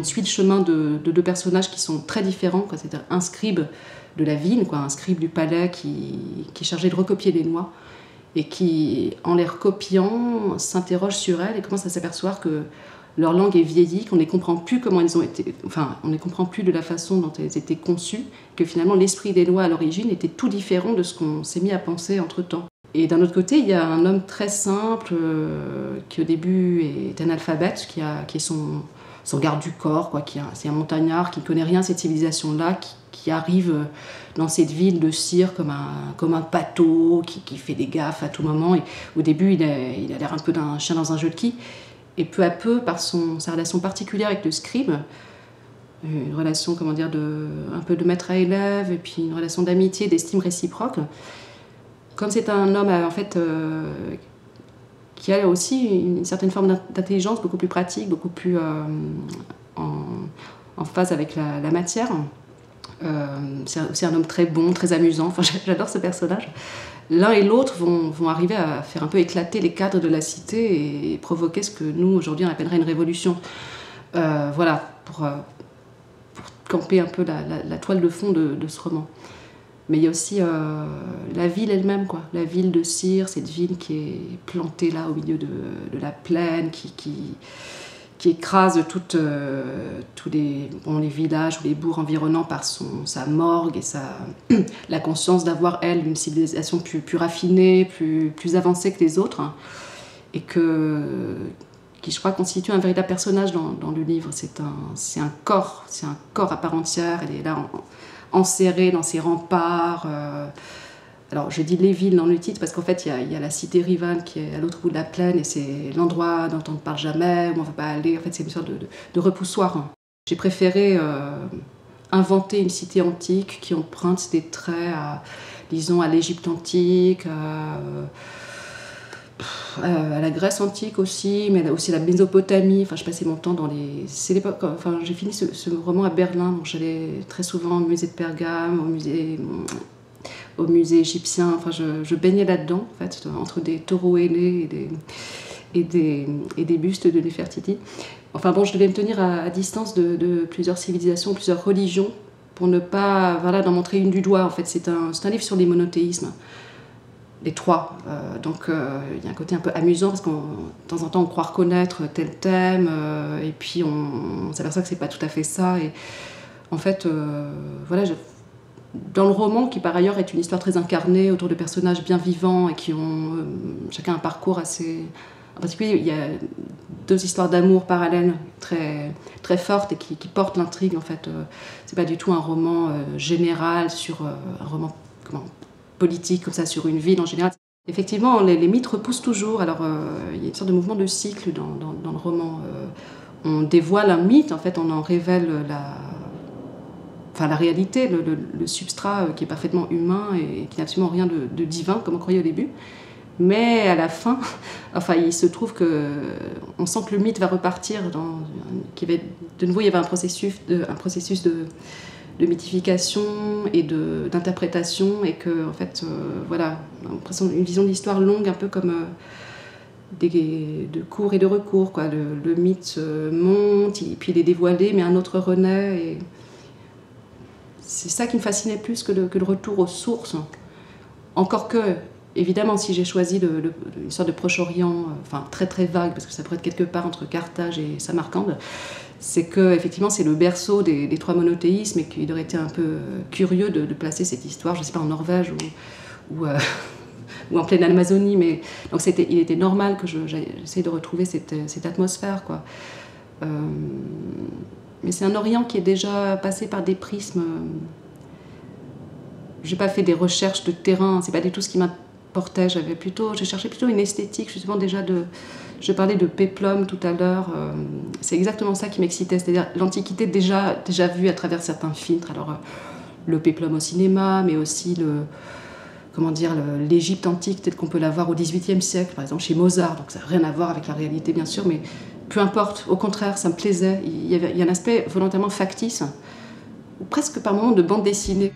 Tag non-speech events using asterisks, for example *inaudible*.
on, suit le chemin de, deux personnages qui sont très différents, c'est-à-dire un scribe de la ville, quoi, un scribe du palais qui, qui est chargé de recopier les lois et qui, en les recopiant, s'interroge sur elles et commence à s'apercevoir que leur langue est vieillie, qu'on ne comprend plus comment elles ont été, enfin, on ne comprend plus de la façon dont elles étaient conçues, que finalement l'esprit des lois à l'origine était tout différent de ce qu'on s'est mis à penser entre temps. Et d'un autre côté, il y a un homme très simple euh, qui au début est analphabète, qui, a, qui est son, son garde du corps, quoi, c'est un montagnard qui ne connaît rien de cette civilisation-là, qui, qui, arrive euh, dans cette ville de cire comme un, comme un qui, qui, fait des gaffes à tout moment. Et au début, il a, il a l'air un peu d'un chien dans un jeu de qui. Et peu à peu, par son, sa relation particulière avec le scribe, une relation, comment dire, de, un peu de maître à élève, et puis une relation d'amitié, d'estime réciproque, comme c'est un homme en fait euh, qui a aussi une certaine forme d'intelligence beaucoup plus pratique, beaucoup plus euh, en, phase avec la, matière. Euh, c'est aussi un homme très bon, très amusant. Enfin, *laughs* j'adore ce personnage. L'un et l'autre vont, vont, arriver à faire un peu éclater les cadres de la cité et provoquer ce que nous aujourd'hui on appellerait une révolution. voilà, pour, camper un peu la, toile de fond de ce roman. Mais il y a aussi euh, la ville elle-même, quoi. La ville de Cire, cette ville qui est plantée là au milieu de, la plaine, qui, qui, écrase toutes, euh, tous les, bon, les villages ou les bourgs environnants par son, sa morgue et sa, *clears throat* la conscience d'avoir, elle, une civilisation plus, plus raffinée, plus, plus avancée que les autres. Hein. et que qui je crois constitue un véritable personnage dans, dans le livre. C'est un, c'est un corps, c'est un corps à part entière. Elle est là en, enserré dans ses remparts. Euh, alors, je dis les villes dans le titre parce qu'en fait, il y, a la cité rivale qui est à l'autre bout de la plaine et c'est l'endroit dont on ne parle jamais, où on ne va pas aller. En fait, c'est une sorte de, repoussoir. J'ai préféré euh, inventer une cité antique qui emprunte des traits à, disons, à l'Égypte antique, à, euh, à la Grèce antique aussi, mais aussi la Mésopotamie. Enfin, je passais mon temps dans les. Enfin, j'ai fini ce, roman à Berlin, donc j'allais très souvent au musée de Pergame, au musée, au musée égyptien. Enfin, je, baignais là-dedans, en fait, entre des taureaux ailés et des, et des, et des bustes de Nefertiti. Enfin bon, je devais me tenir à, distance de, de, plusieurs civilisations, plusieurs religions, pour ne pas, voilà, d'en montrer une du doigt. En fait, c'est un, un livre sur les monothéismes les trois. Euh, donc euh, il y a un côté un peu amusant parce qu'en de temps en temps on croit reconnaître tel thème euh, et puis on, s'aperçoit que c'est pas tout à fait ça. Et en fait, voilà, dans le roman qui par ailleurs est une histoire très incarnée autour de personnages bien vivants et qui ont chacun un parcours assez. En particulier, il y a deux histoires d'amour parallèles très, très fortes et qui, portent l'intrigue. En fait, c'est pas du tout un roman général sur un roman politique comme ça sur une ville en général. Effectivement, les, mythes repoussent toujours. Alors, euh, il y a une sorte de mouvement de cycle dans, dans, le roman. Euh, on dévoile un mythe, en fait, on en révèle la, enfin, la réalité, le, substrat euh, qui est parfaitement humain et qui n'a absolument rien de, divin, comme on croyait au début. Mais à la fin, *laughs* enfin, il se trouve que on sent que le mythe va repartir, dans, qui va, de nouveau, il y avait un processus de, un processus de, de mythification et d'interprétation et que en fait euh, voilà une vision de l'histoire longue un peu comme euh, des, de cours et de recours quoi. Le, mythe euh, monte et puis il est dévoilé mais un autre renaît et c'est ça qui me fascinait plus que le, retour aux sources. Encore que évidemment si j'ai choisi le, une sorte de Proche-Orient enfin très très vague parce que ça pourrait être quelque part entre Carthage et Samarcande c'est que effectivement c'est le berceau des, trois monothéismes et qu'il aurait été un peu curieux de, placer cette histoire, je ne sais pas en Norvège ou, euh, *laughs* ou, en pleine Amazonie, mais donc il était normal que j'essaie de retrouver cette, cette atmosphère quoi. Euh, mais c'est un Orient qui est déjà passé par des prismes. J'ai pas fait des recherches de terrain, c'est pas du tout ce qui m'importait. J'avais plutôt, j'ai cherché plutôt une esthétique justement déjà de je parlais de péplum tout à l'heure. Euh, c'est exactement ça qui m'excitait, c'est-à-dire l'Antiquité déjà, vue à travers certains filtres. Alors, euh, le péplum au cinéma, mais aussi le, comment dire, l'Égypte antique telle qu'on peut la voir au XVIIIe siècle, par exemple chez Mozart. Donc ça n'a rien à voir avec la réalité, bien sûr, mais peu importe. Au contraire, ça me plaisait. Il y, avait, a un aspect volontairement factice, ou presque par moments de bande dessinée.